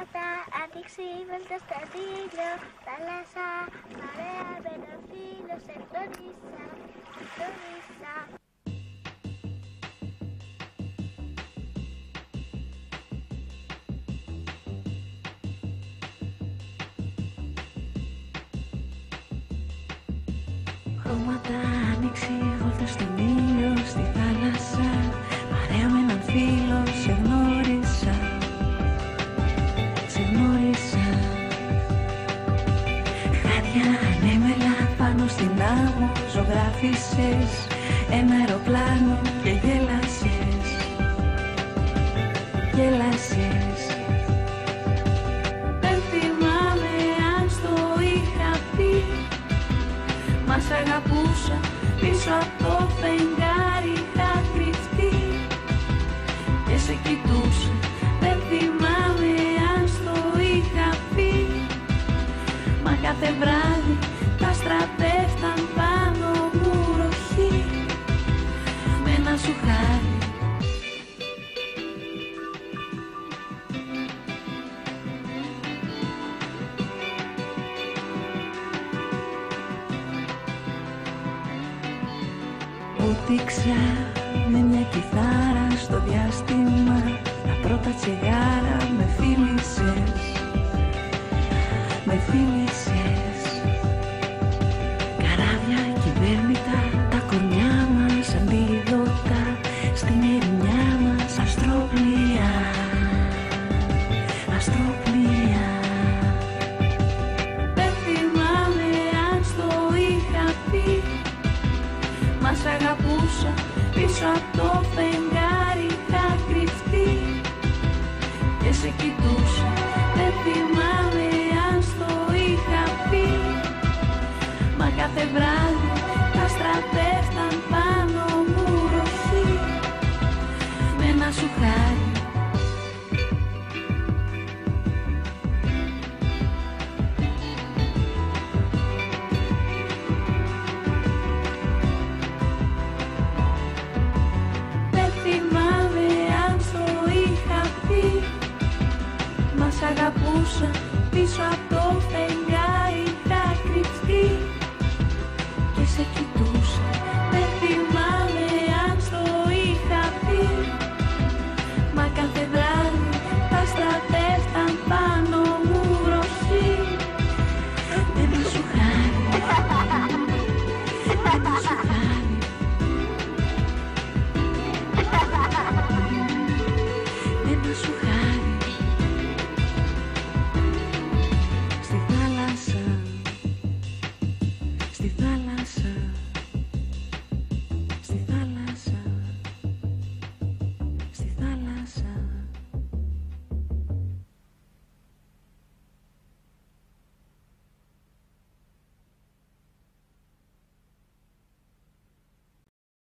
Χώματα, άνοιξη, βόλτα στο δίλιο Θάλασσα, παρέα με ένα φίλο Σε γνώρισα, σε γνώρισα Χρώματα, άνοιξη, βόλτα στον ήλιο, στη θάλασσα Χάδια ανέμελα πάνω στην άμμο Ζωγράφισες ένα αεροπλάνο και γέλασες. Γέλασες. Δεν θυμάμαι αν στο είχα πει Μας αγαπούσα πίσω από το φεγγάρι είχα κρυφτεί και σε κοιτούσα Δεν θυμάμαι αν στο είχα πει Μα κάθε βράδυ Ούτηξα με μια κιθάρα στο διάστημα Τα πρώτα τσιγάρα πίσω από πίσω από το φεγγάρι είχα κρυφτεί. Και σε κοιτούσα Δεν θυμάμαι αν στο είχα πει. Μα κάθε βράδυ τα στρατεύταν πάνω μου βροχή Ένα σου χάρη Ένα σου χάρη στη θάλασσα.